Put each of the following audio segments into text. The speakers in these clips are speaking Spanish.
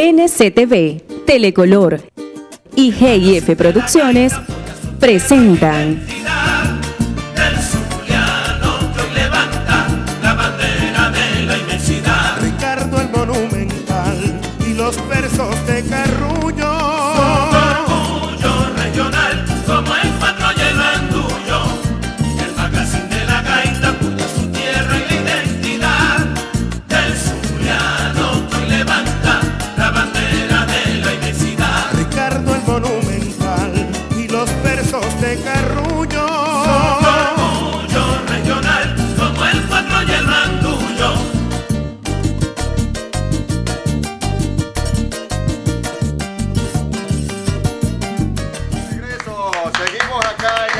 NCTV, Telecolor y GIF Producciones presentan.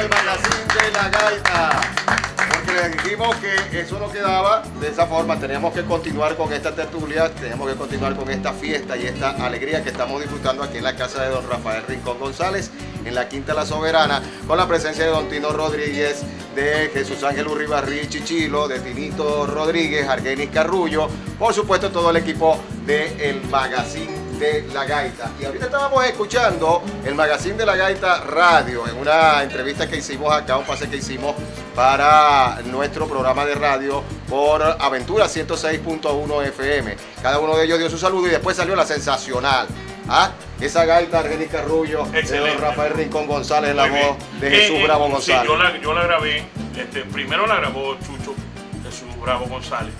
El magazine de la gaita. Porque le dijimos que eso no quedaba de esa forma, teníamos que continuar con esta tertulia, teníamos que continuar con esta fiesta y esta alegría que estamos disfrutando aquí en la casa de don Rafael Rincón González, en la Quinta La Soberana, con la presencia de don Tino Rodríguez, de Jesús Ángel Urribarri Chichilo, de Tinito Rodríguez, Argenis Carrullo, por supuesto todo el equipo del magazine de la gaita. Y ahorita estábamos escuchando el magazine de la gaita radio en una entrevista que hicimos acá, un pase que hicimos para nuestro programa de radio por Aventura 106.1 FM. Cada uno de ellos dio su saludo y después salió la sensacional. ¿Ah? Esa gaita Argenis Carrullo, de Excelente. don Rafael Rincón González, la voz de Jesús Eh, eh, Bravo sí, González. yo, la, yo la grabé, este, primero la grabó Chucho Jesús Bravo González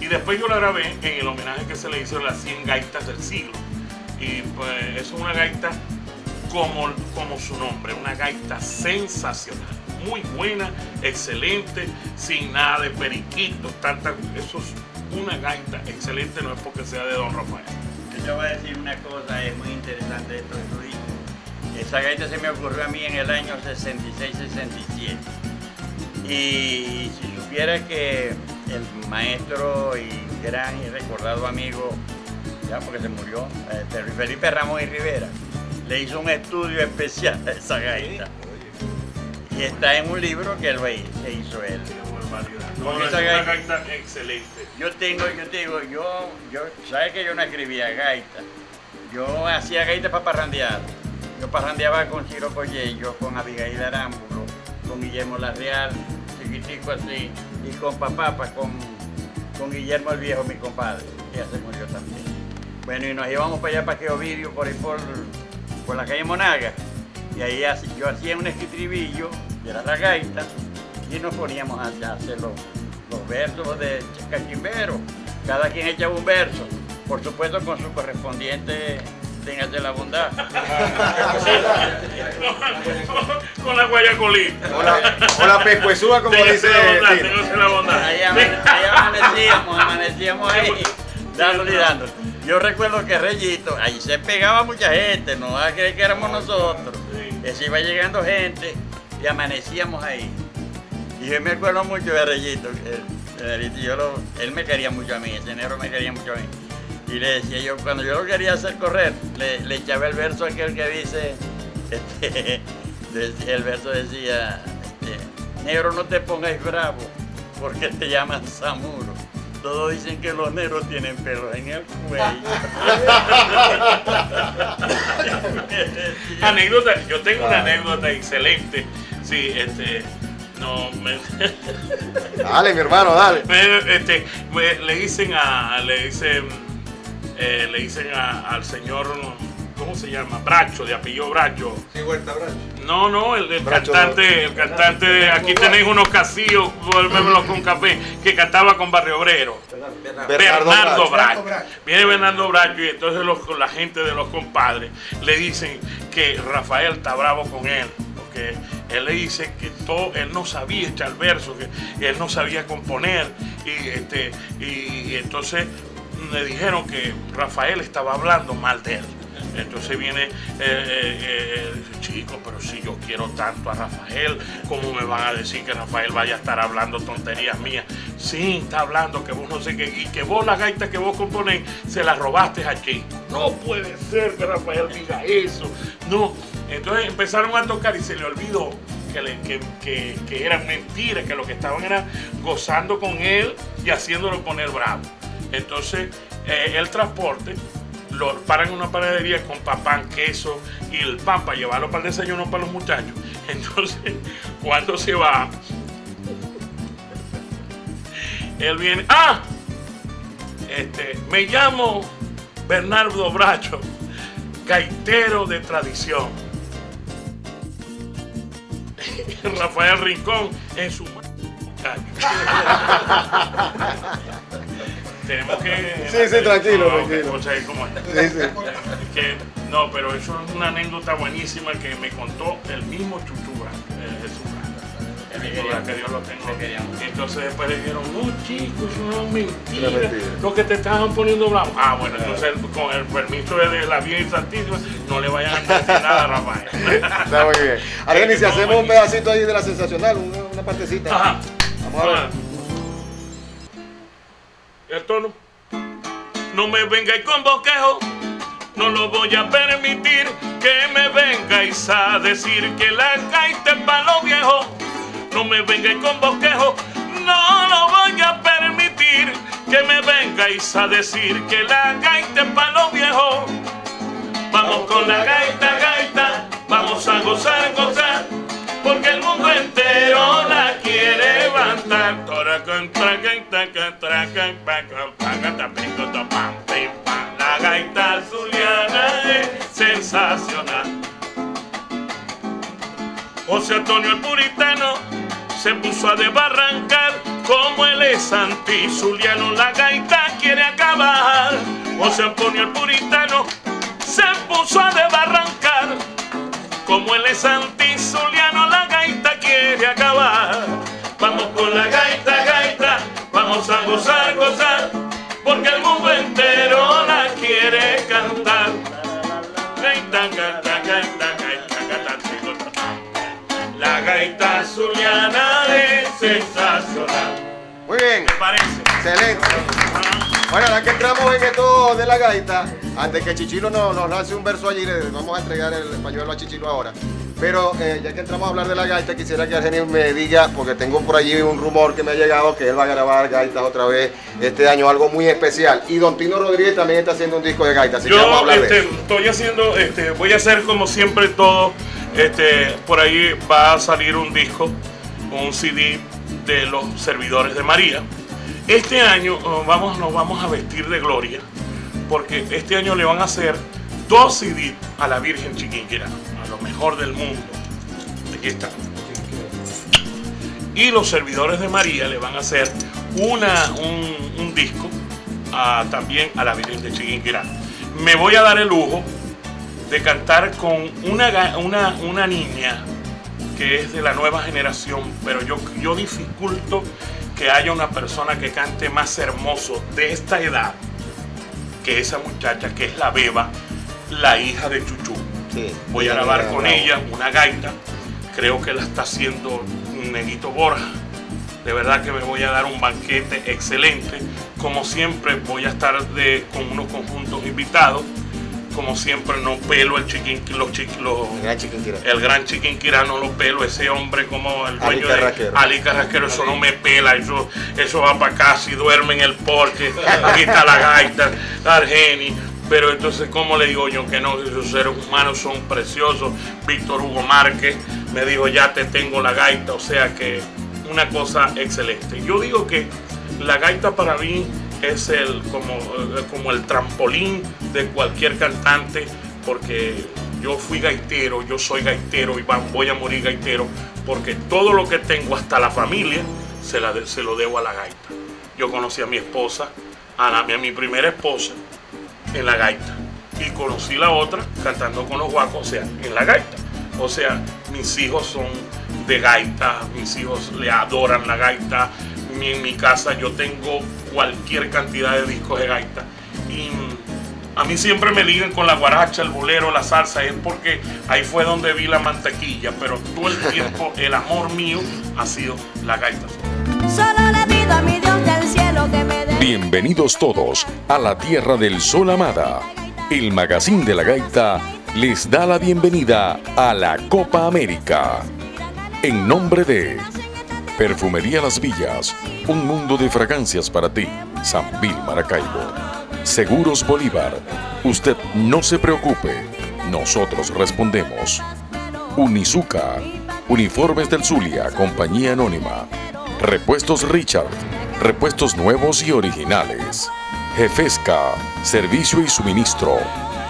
y después yo la grabé en el homenaje que se le hizo a las 100 gaitas del siglo. Y pues es una gaita como, como su nombre, una gaita sensacional, muy buena, excelente, sin nada de periquitos, tanta, eso es una gaita excelente, no es porque sea de Don Rafael. Yo voy a decir una cosa, es muy interesante esto que tú dices. Esa gaita se me ocurrió a mí en el año 66-67. Y si supiera que el maestro y gran y recordado amigo, ya porque se murió, este, Felipe Ramón y Rivera, le hizo un estudio especial a esa gaita. Y está en un libro que, él, que hizo él. No, Con es esa una gaita- gaita excelente. Yo tengo, yo te digo, yo, yo, sabes que yo no escribía gaita. Yo hacía gaita para parrandear. Yo parrandeaba con Ciro Collello, con Abigail Arámbulo, con Guillermo Larreal, chiquitico así, y con papá, pa- con, con Guillermo el Viejo, mi compadre, que ya se murió también. Bueno, y nos íbamos para allá, para que Ovidio, por ahí por, por la calle Monaga. Y ahí yo hacía un escribillo, que era la gaita, y nos poníamos a hacer los, los versos de cachimbero. Cada quien echaba un verso, por supuesto con su correspondiente téngase la bondad. con la guayacolita. O la, o la pescuezúa, como dice la bondad, Tino. téngase la bondad. Ahí, amane- ahí amanecíamos, amanecíamos ahí, dándole y dándole. Yo recuerdo que Reyito, ahí se pegaba mucha gente, no a creer que éramos nosotros. Que se iba llegando gente y amanecíamos ahí. Y yo me acuerdo mucho de Reyito, el- yo él me quería mucho a mí, ese negro me quería mucho a mí. Y le decía yo, cuando yo lo quería hacer correr, le, echaba el verso aquel que dice, este, el verso decía, este, negro no te pongas bravo, porque te llaman Samuro. Todos dicen que los negros tienen pelos en el cuello. anécdota, yo tengo una anécdota excelente. Sí, este, no, me, Dale, mi hermano, dale. me- este, me- le dicen a, le dicen, eh, le dicen a- al señor, ¿cómo se llama? Bracho, de apellido Bracho. Sí, Huerta Bracho. No, no, el, cantante, el cantante, de- aquí tenéis unos casillos, vuélvemelo con café, que cantaba con Barrio Obrero. Bernardo Bernardo, Bracho. Bracho. Viene Bernardo Bracho y entonces los- la gente de los compadres le dicen que Rafael está bravo con él. Porque él le dice que todo, él no sabía echar versos, que él no sabía componer. Y, este, y, y entonces le dijeron que Rafael estaba hablando mal de él. Entonces viene eh, eh, chico, pero si yo quiero tanto a Rafael, ¿cómo me van a decir que Rafael vaya a estar hablando tonterías mías? Sí, está hablando que vos no sé qué, y que vos la gaita que vos componés se la robaste aquí. No puede ser que Rafael diga eso. No. Entonces empezaron a tocar y se le olvidó que eran mentiras, que lo que estaban era gozando con él y haciéndolo poner bravo. Entonces, eh, el transporte lo paran una panadería con papán, queso y el pan para llevarlo para el desayuno para los muchachos. Entonces, cuando se va, él viene, ¡ah! Este, me llamo Bernardo Bracho, gaitero de tradición. Rafael Rincón en su muchacho. Tenemos que. Sí, sí, tranquilo, No, tranquilo. o sea, ¿cómo está? Sí, sí. Que- no, pero eso es una anécdota buenísima que me contó el mismo Chuchura, eh, Jesús que Dios lo tenga. Entonces después le dijeron, no chicos, eso no es mentira. Lo que te estaban poniendo bravo. Ah, bueno, entonces con el permiso de la Virgen Santísima, no le vayan a decir nada a Rafael. Está muy bien. Argenis, si No, hacemos un pedacito ahí de la sensacional, una, una partecita. Ajá. Vamos a ver. El tono. No me vengáis con bosquejo, no lo voy a permitir que me vengáis a decir que la gaita es para los viejos. No me vengáis con bosquejo, no lo voy a permitir que me vengáis a decir que la gaita es para los viejos. Vamos con la gaita, gaita, vamos a gozar, gozar, porque el mundo entero la quiere levantar. La gaita zuliana es sensacional. José Antonio el Puritano se puso a desbarrancar como él es antizuliano, la gaita quiere acabar. José Antonio el Puritano se puso a desbarrancar como él es antizuliano, la gaita quiere acabar. Vamos con la gaita, gaita, vamos a gozar, gozar, porque el mundo entero la quiere cantar. Gaita, gaita, gaita, gaita, gaita, gaita. La gaita zuliana es sensacional. Muy bien, ¿Te parece? excelente. Bueno, ahora que entramos en esto de la gaita, antes que Chichilo nos, nos lance un verso allí, le vamos a entregar el pañuelo a Chichilo ahora. Pero eh, ya que entramos a hablar de la gaita, quisiera que Argenis me diga, porque tengo por allí un rumor que me ha llegado, que él va a grabar gaitas otra vez este año, algo muy especial. Y Don Tino Rodríguez también está haciendo un disco de gaita, así que vamos a Yo este, estoy haciendo, este, voy a hacer como siempre todo. Este, por ahí va a salir un disco, un CD de los servidores de María. Este año uh, vamos, nos vamos a vestir de gloria, porque este año le van a hacer dos CD a la Virgen Chiquinquirá, a lo mejor del mundo. Aquí está. Y los servidores de María le van a hacer una, un, disco también a la Virgen de Chiquinquirá. Me voy a dar el lujo de cantar con una, una, una niña que es de la nueva generación, pero yo, yo dificulto que haya una persona que cante más hermoso de esta edad que esa muchacha, que es la Beba, la hija de Chuchú. Sí. Voy a grabar con ella una gaita. Creo que la está haciendo Neguito Borja. De verdad que me voy a dar un banquete excelente. Como siempre voy a estar de, con unos conjuntos invitados. Como siempre no pelo el chiquín, los, los- El gran Chiquinquirá. el gran chiquinquirá no lo pelo, ese hombre como el Ali dueño de Carrasquero. Ali Carrasquero, eso no me pela, eso, eso va para casa y duerme en el porche, aquí está la gaita, la Argeni, pero entonces, ¿cómo le digo yo que no? Esos seres humanos son preciosos. Víctor Hugo Márquez me dijo, ya te tengo la gaita, o sea que una cosa excelente. Yo digo que la gaita para mí es el, como, eh, como el trampolín de cualquier cantante, porque yo fui gaitero, yo soy gaitero y voy a morir gaitero, porque todo lo que tengo, hasta la familia, se, la se lo debo a la gaita. Yo conocí a mi esposa, a, a mi primera esposa, en la gaita. Y conocí la otra cantando con los guacos, o sea, en la gaita. O sea, mis hijos son de gaita, mis hijos le adoran la gaita. En mi casa yo tengo cualquier cantidad de discos de gaita. Y a mí siempre me ligan con la guaracha, el bolero, la salsa, es porque ahí fue donde vi la mantequilla, pero todo el tiempo el amor mío ha sido la gaita. Solo le pido a mi Dios del cielo que me dé. Bienvenidos todos a la Tierra del Sol Amada. El magazine de la gaita les da la bienvenida a la Copa América. En nombre de Perfumería Las Villas, un mundo de fragancias para ti, San Maracaibo. Seguros Bolívar. Usted no se preocupe. Nosotros respondemos. Unizuca. Uniformes del Zulia, compañía anónima. Repuestos Richard. Repuestos nuevos y originales. Jefesca. Servicio y suministro.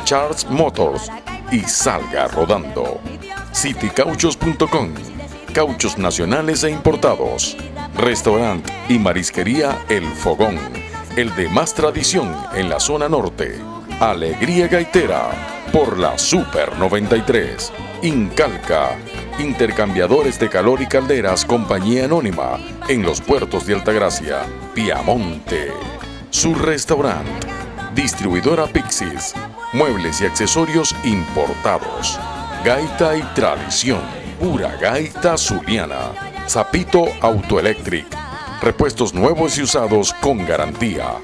Charles Motors. Y salga rodando. citycauchos.com. Cauchos nacionales e importados. Restaurant y marisquería El Fogón. El de más tradición en la zona norte. Alegría Gaitera. Por la Super 93. Incalca. Intercambiadores de calor y calderas, compañía anónima. En los puertos de Altagracia. Piamonte. Su restaurante. Distribuidora Pixis. Muebles y accesorios importados. Gaita y tradición. Pura gaita zuliana. Zapito Autoelectric. Repuestos nuevos y usados con garantía.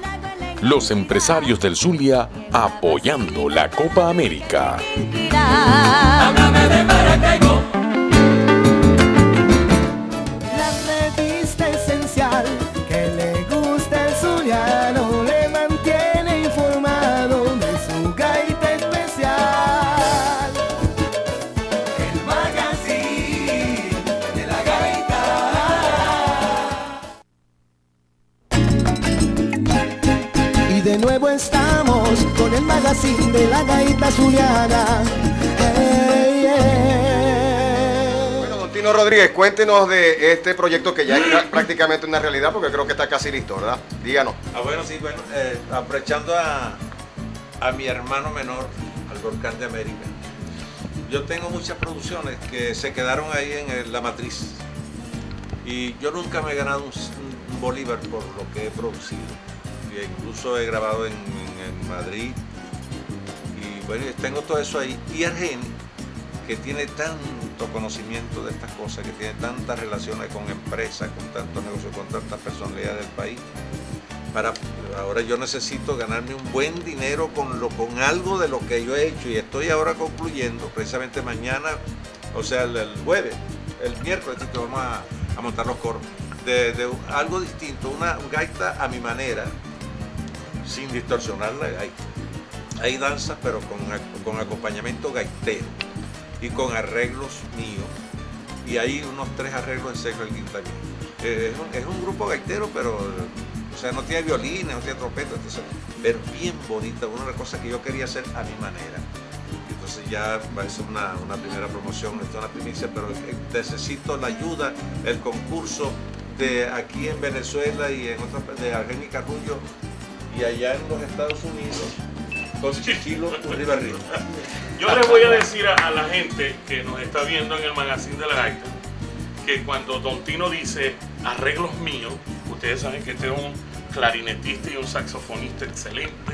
Los empresarios del Zulia apoyando la Copa América. Magazine de la gaita zuliana. Hey, hey. Bueno, don Tino Rodríguez, cuéntenos de este proyecto que ya es prácticamente una realidad porque creo que está casi listo, ¿verdad? Díganos. Ah, bueno, sí, bueno, eh, aprovechando a, a mi hermano menor, al Volcán de América. Yo tengo muchas producciones que se quedaron ahí en el- la matriz. Y yo nunca me he ganado un, bolívar por lo que he producido. Y incluso he grabado en, en- en Madrid. Bueno, tengo todo eso ahí. Y Argeni, que tiene tanto conocimiento de estas cosas, que tiene tantas relaciones con empresas, con tantos negocios, con tantas personalidades del país, para ahora yo necesito ganarme un buen dinero con lo con algo de lo que yo he hecho y estoy ahora concluyendo precisamente mañana o sea el, jueves el miércoles que vamos a, montar los coros de, de algo distinto una gaita a mi manera sin distorsionar la gaita hay danzas pero con, ac- con acompañamiento gaitero y con arreglos míos y hay unos tres arreglos en seco el guitarra. Eh, es, un, grupo gaitero, pero o sea, no tiene violines, no tiene trompeta, entonces, pero bien bonita, una cosa que yo quería hacer a mi manera. Entonces ya va a ser una, primera promoción, esto es una primicia, pero eh, necesito la ayuda, el concurso de aquí en Venezuela y en otras de Argenis Carrullo y allá en los Estados Unidos con. Yo les voy a decir a, a la gente que nos está viendo en el magazine de la gaita que cuando Don Tino dice arreglos míos, ustedes saben que este es un clarinetista y un saxofonista excelente,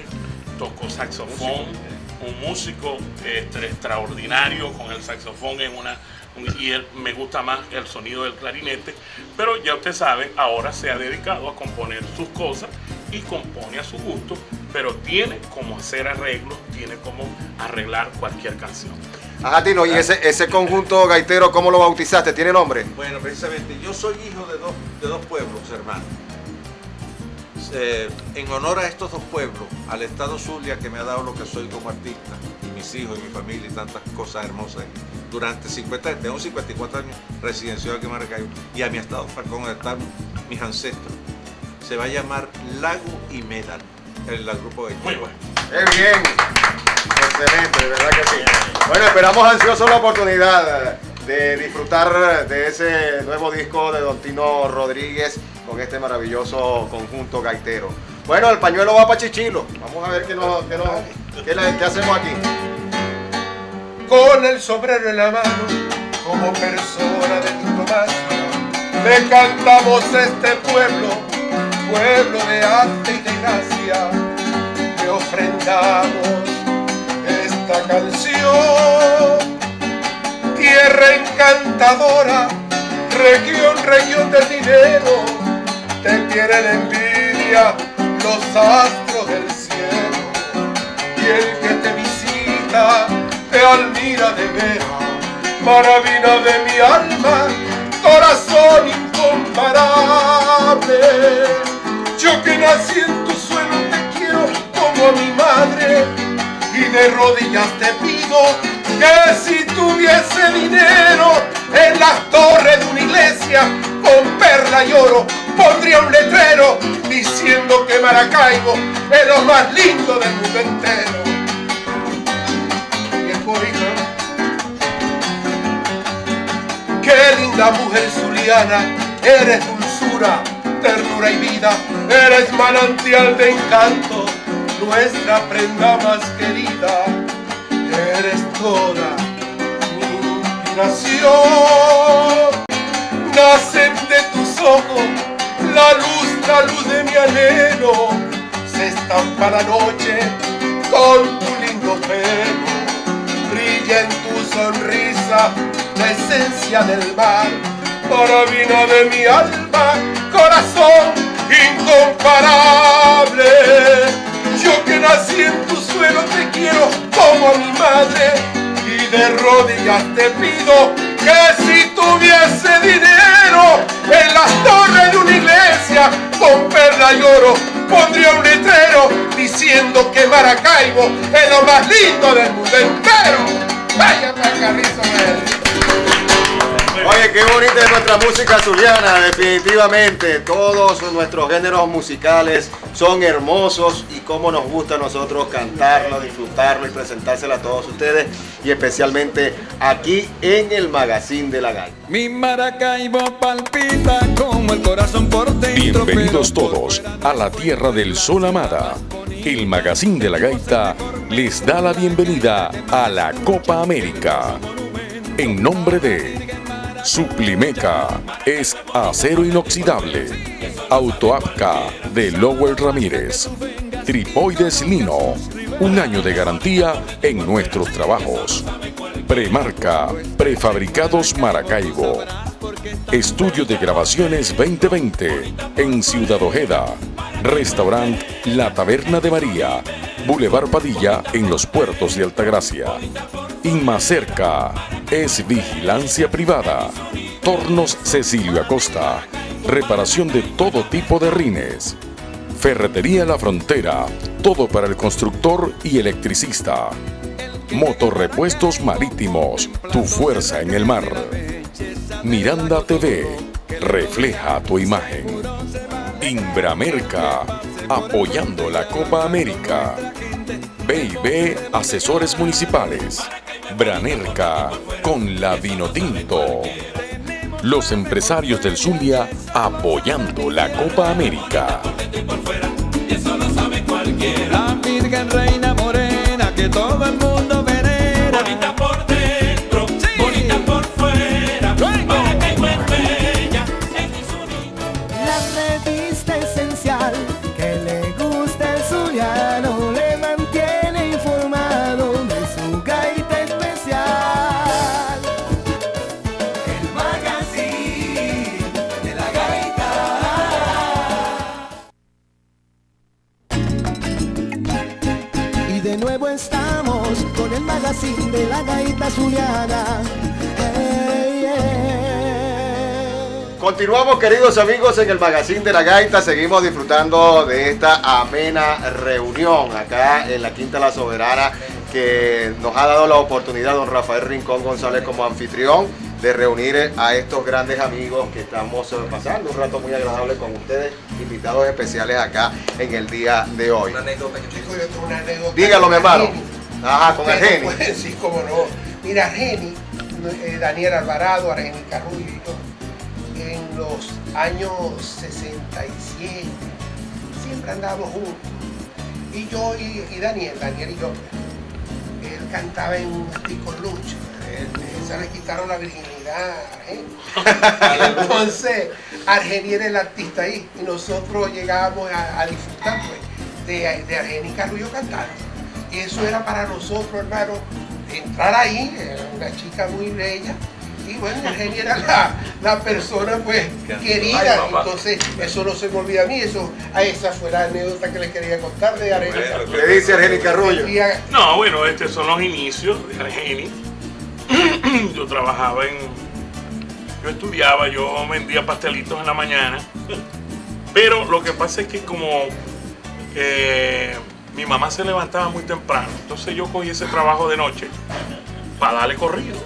tocó saxofón, un músico este, extraordinario con el saxofón en una un- y él, me gusta más el sonido del clarinete, pero ya usted sabe, ahora se ha dedicado a componer sus cosas y compone a su gusto, pero tiene como hacer arreglos, tiene como arreglar cualquier canción. Ajá, Tino, ¿y ese, ese conjunto gaitero cómo lo bautizaste? ¿Tiene nombre? Bueno, precisamente, yo soy hijo de dos, de dos pueblos, hermano. Eh, en honor a estos dos pueblos, al Estado Zulia que me ha dado lo que soy como artista, y mis hijos y mi familia y tantas cosas hermosas, durante 50 años, tengo 54 años residenciado aquí en Maracaibo, y a mi Estado Falcón, donde están mis ancestros, se va a llamar Lago y Médano, el, el grupo de Muy bueno. ¡Qué bien! Excelente, de verdad que sí. Bueno, esperamos ansiosos la oportunidad de disfrutar de ese nuevo disco de Don Tino Rodríguez con este maravilloso conjunto gaitero. Bueno, el pañuelo va para Chichilo. Vamos a ver qué, nos, qué, nos- qué le- qué hacemos aquí. con el sombrero en la mano, como persona de diplomacia, le cantamos a este pueblo, pueblo de arte y de gracia, le ofrendamos esta canción. Tierra encantadora, región, región del dinero, te tienen envidia los astros del cielo y el que te visita te admira de veras, maravilla de mi alma, corazón incomparable. Yo que nací en tu suelo te quiero como mi madre. Y de rodillas te pido que si tuviese dinero en las torres de una iglesia con perla y oro pondría un letrero diciendo que Maracaibo es lo más lindo del mundo entero. Qué linda mujer zuliana, eres dulzura, ternura y vida, eres manantial de encanto, nuestra prenda más querida, eres toda mi inspiración. Nacen de tus ojos la luz, la luz de mi anhelo, se estampa la noche con tu lindo pelo brilla en tu sonrisa la esencia del mar, maravilla de mi alma, corazón incomparable. Yo que nací en tu suelo te quiero como a mi madre y de rodillas te pido que si tuviese dinero en las torres de una iglesia con perla y oro pondría un letrero diciendo que Maracaibo es lo más lindo del mundo entero. Vaya Carrizo Verde. Oye, qué bonita es nuestra música zuliana, definitivamente. Todos nuestros géneros musicales son hermosos y cómo nos gusta a nosotros cantarlo, disfrutarlo y presentárselo a todos ustedes y especialmente aquí en el Magazine de la Gaita. Mi Maracaibo palpita como el corazón por dentro. Bienvenidos todos a la tierra del sol amada. El Magazine de la Gaita les da la bienvenida a la Copa América. En nombre de Suplimeca es acero inoxidable. Autoapca de Lowell Ramírez. Tripoides Lino. Un año de garantía en nuestros trabajos. Premarca Prefabricados Maracaibo. Estudio de Grabaciones 2020 en Ciudad Ojeda. Restaurant La Taberna de María. Boulevard Padilla en los puertos de Altagracia. Inmacerca es vigilancia privada. Tornos Cecilio Acosta. Reparación de todo tipo de rines. Ferretería La Frontera. Todo para el constructor y electricista. Motorrepuestos Marítimos. Tu fuerza en el mar. Miranda TV. Refleja tu imagen. Imbramerca. Apoyando la Copa América. B&B Asesores Municipales. Branerca con la Vinotinto. Los empresarios del Zulia apoyando la Copa América. Reina Morena que todo de la gaita zuliana. Hey, yeah. Continuamos queridos amigos en el Magazine de la Gaita, seguimos disfrutando de esta amena reunión acá en la Quinta La Soberana que nos ha dado la oportunidad don Rafael Rincón González como anfitrión de reunir a estos grandes amigos que estamos eh, pasando un rato muy agradable con ustedes, invitados especiales acá en el día de hoy. Chico, yo tengo una anécdota Dígalo, mi hermano. Ajá, con Pero, Argeni. Sí, cómo no. Mira, Argeni, eh, Daniel Alvarado, Argeni Carrullo y yo, en los años 67, siempre andábamos juntos. Y yo y, y Daniel, Daniel y yo, él cantaba en un disco lucha. Se le quitaron la virginidad a. Entonces, Argeni era el artista ahí y nosotros llegábamos a, a disfrutar pues, de, de Argeni Carrullo cantando. Eso era para nosotros, hermano, entrar ahí, era una chica muy bella. Y bueno, Argeni era la, la persona pues querida. Ay. Entonces, eso no se me olvida a mí, eso, a esa fue la anécdota que les quería contar de Argeni. ¿Qué dice Argeni Carrullo? Decía- No, bueno, estos son los inicios de Argeni. Yo trabajaba en. Yo estudiaba, yo vendía pastelitos en la mañana. Pero lo que pasa es que como eh, mi mamá se levantaba muy temprano, entonces yo cogí ese trabajo de noche para darle corrido.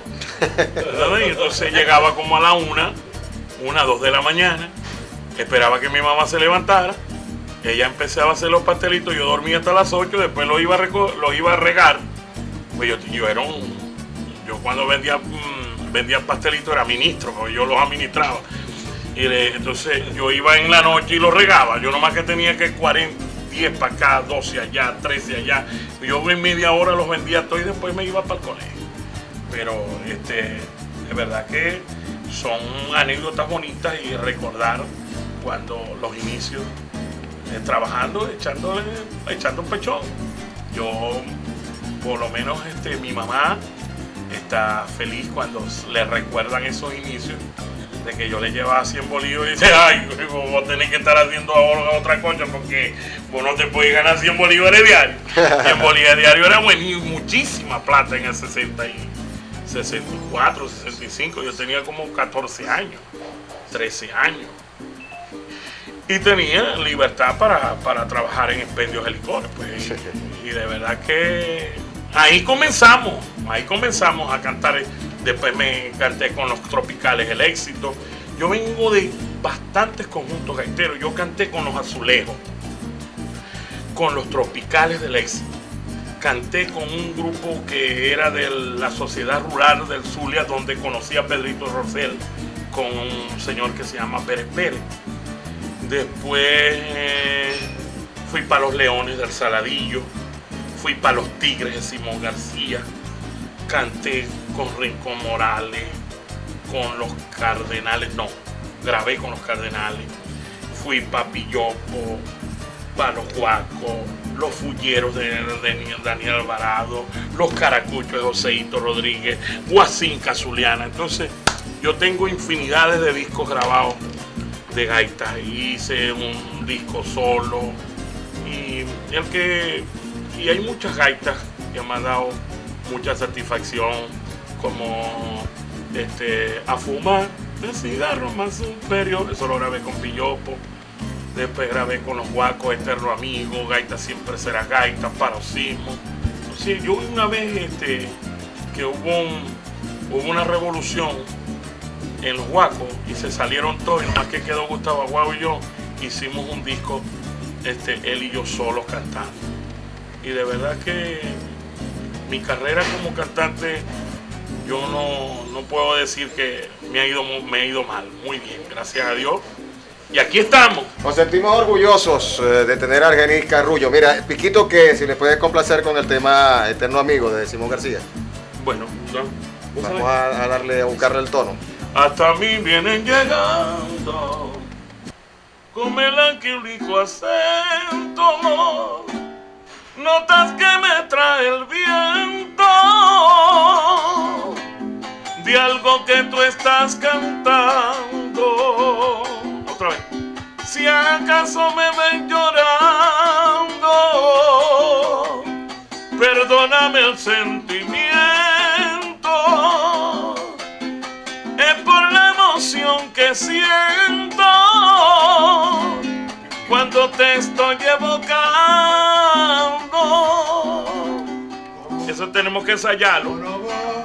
Y entonces llegaba como a la una, una, dos de la mañana, esperaba que mi mamá se levantara, ella empezaba a hacer los pastelitos, yo dormía hasta las 8, después los iba a, regar. Pues yo, yo era un, yo cuando vendía, mm, vendía pastelitos era ministro, yo los administraba. Entonces yo iba en la noche y los regaba. Yo nomás que tenía que 40, 10 para acá, 12 allá, 13 allá. Yo en media hora los vendía todos y después me iba para el colegio. Pero este, de verdad que son anécdotas bonitas y recordar cuando los inicios eh, trabajando, echándole, echando un pechón. Yo, por lo menos, este, mi mamá está feliz cuando le recuerdan esos inicios de que yo le llevaba 100 bolívares y dice, ay, vos tenés que estar haciendo ahora otra cosa porque vos no te puedes ganar 100 bolívares diarios. 100 bolívares diarios era muchísima plata en el 60 y 64, 65, yo tenía como 14 años, 13 años. Y tenía libertad para, para trabajar en expendios de licores. Pues, y de verdad que ahí comenzamos, ahí comenzamos a cantar. Después me canté con los tropicales el éxito. Yo vengo de bastantes conjuntos gaiteros. Yo canté con los azulejos, con los tropicales del éxito. Canté con un grupo que era de la Sociedad Rural del Zulia, donde conocí a Pedrito Rosel, con un señor que se llama Pérez Pérez. Después eh, fui para los Leones del Saladillo, fui para los Tigres de Simón García, canté con Rincón Morales, con los Cardenales, no, grabé con los Cardenales, fui para Pillopo, para los Fulleros de, Daniel Alvarado, los Caracuchos de Joseito Rodríguez, Guasín Cazuliana. Entonces, yo tengo infinidades de discos grabados de gaitas. Hice un disco solo. Y el que. Y hay muchas gaitas que me han dado mucha satisfacción. Como este a fumar el cigarro más superior. Eso lo grabé con Pillopo. Después grabé con los guacos, Eterno Amigo, Gaita Siempre Será Gaita, Paroxismo. Sí, yo una vez este, que hubo, hubo una revolución en los guacos y se salieron todos, y nomás que quedó Gustavo Aguado y yo, hicimos un disco, este, él y yo solos cantando. Y de verdad que mi carrera como cantante, yo no, no puedo decir que me ha, ido, me ha ido mal, muy bien, gracias a Dios. Y aquí estamos. Nos sentimos orgullosos eh, de tener a Argenis Carrullo. Mira, Piquito, que si le puedes complacer con el tema Eterno Amigo de Simón García. Bueno, ¿no? Vamos a, a darle, a buscarle el tono. Hasta mí vienen llegando con melancólico acento. Notas que me trae el viento de algo que tú estás cantando. Otra vez. Si acaso me ven llorando, perdóname el sentimiento es por la emoción que siento cuando te estoy evocando. Eso tenemos que ensayarlo.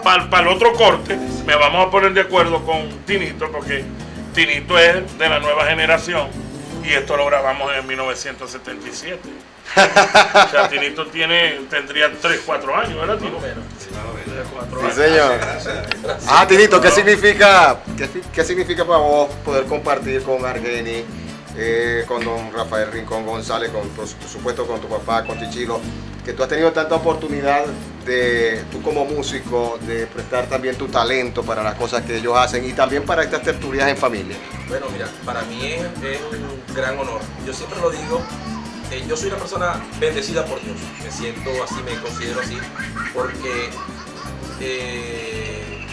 Para el otro corte, me vamos a poner de acuerdo con Tinito, porque Tinito es de la nueva generación y esto lo grabamos en 1977. o sea, Tinito tiene, tendría 3, 4 años, ¿verdad, Tino? Sí, señor. Ah, Tinito, ¿qué significa, qué, fi- qué significa para vos poder compartir con Argeni, eh, con don Rafael Rincón González, con, por supuesto con tu papá, con Chichilo, que tú has tenido tanta oportunidad de, tú como músico, de prestar también tu talento para las cosas que ellos hacen y también para estas tertulias en familia? Bueno, mira, para mí es, un gran honor. Yo siempre lo digo, eh, yo soy una persona bendecida por Dios. Me siento así, me considero así, porque eh,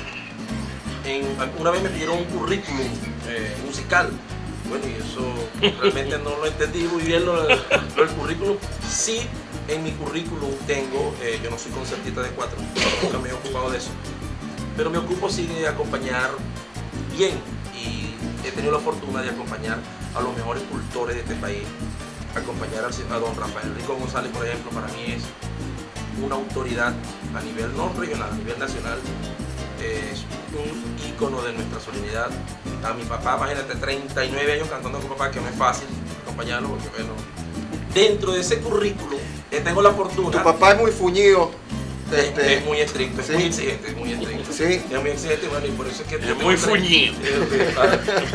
una vez me pidieron un currículum eh, musical. Bueno, y eso realmente no lo entendí muy bien lo, lo del currículum. Sí, en mi currículum tengo, eh, yo no soy concertista de cuatro, nunca me he ocupado de eso, pero me ocupo sí de acompañar bien y he tenido la fortuna de acompañar a los mejores cultores de este país acompañar a don Rafael Rico González, por ejemplo, para mí es una autoridad a nivel no regional, a nivel nacional. Es un ícono de nuestra solidaridad. A mi papá, imagínate, 39 años cantando con papá, que no es fácil acompañarlo, porque bueno, dentro de ese currículum, eh, tengo la fortuna. Tu papá es muy fuñido. Es, Este, es muy estricto, es sí. muy exigente, es muy estricto. Sí. Es muy exigente, bueno, y por eso es que... Es muy fuñido.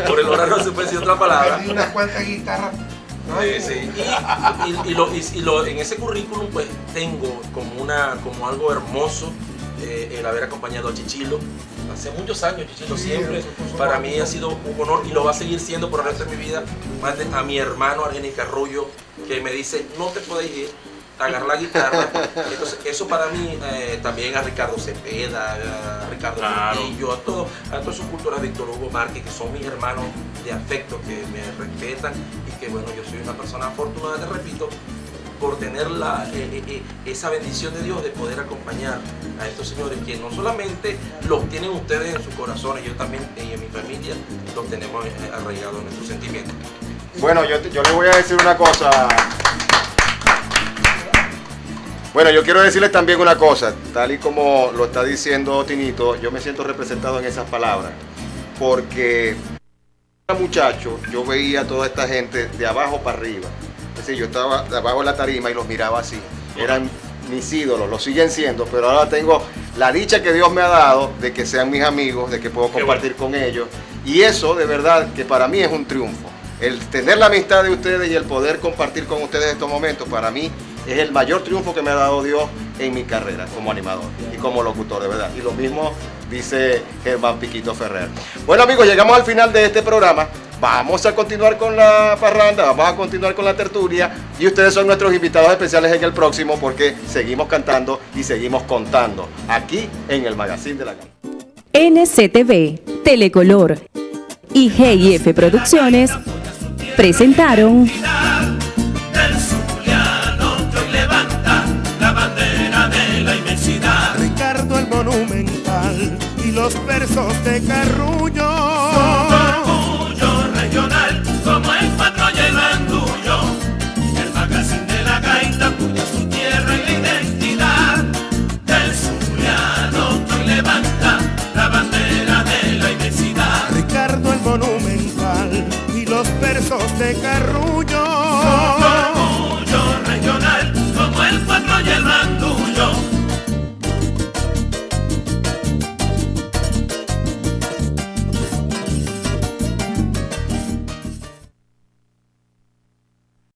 Por el horario no se puede decir otra palabra. Hay unas cuantas guitarras. Sí, sí. Y, y- y lo- y- y lo- en ese currículum pues tengo como una como algo hermoso eh, el haber acompañado a Chichilo hace muchos años Chichilo Sí, siempre para mí ha sido un honor y lo va a seguir siendo por el resto de mi vida más de- a mi hermano Argenis Carrullo que me dice no te puedes ir agarrar la guitarra entonces eso para mí eh, también a Ricardo Cepeda a Ricardo Claro. A todos a todos sus cultores Víctor Hugo Márquez que son mis hermanos de afecto que me respetan y que bueno yo soy una persona afortunada te repito por tener la, eh, eh, esa bendición de Dios de poder acompañar a estos señores que no solamente los tienen ustedes en sus corazones, yo también y en mi familia los tenemos arraigados en nuestros sentimientos. Bueno, yo, yo le voy a decir una cosa. Bueno, yo quiero decirles también una cosa, tal y como lo está diciendo Tinito, yo me siento representado en esas palabras, porque muchacho, yo veía a toda esta gente de abajo para arriba, es decir, yo estaba de abajo en la tarima y los miraba así, eran mis ídolos, lo siguen siendo, pero ahora tengo la dicha que Dios me ha dado de que sean mis amigos, de que puedo compartir con ellos, y eso de verdad que para mí es un triunfo. El tener la amistad de ustedes y el poder compartir con ustedes estos momentos, para mí es el mayor triunfo que me ha dado Dios en mi carrera como animador y como locutor, de verdad. Y lo mismo dice Germán Piquito Ferrer. Bueno amigos, llegamos al final de este programa. Vamos a continuar con la parranda, vamos a continuar con la tertulia y ustedes son nuestros invitados especiales en el próximo porque seguimos cantando y seguimos contando aquí en el Magazine de la Gana. NCTV, Telecolor y GIF Producciones presentaron besos de carruño.